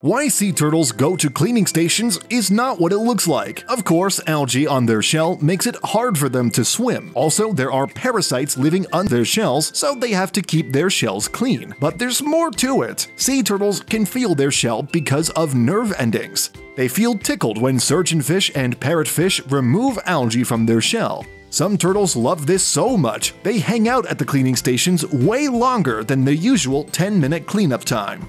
Why sea turtles go to cleaning stations is not what it looks like. Of course, algae on their shell makes it hard for them to swim. Also, there are parasites living on their shells, so they have to keep their shells clean. But there's more to it. Sea turtles can feel their shell because of nerve endings. They feel tickled when surgeonfish and parrotfish remove algae from their shell. Some turtles love this so much, they hang out at the cleaning stations way longer than the usual 10 minute cleanup time.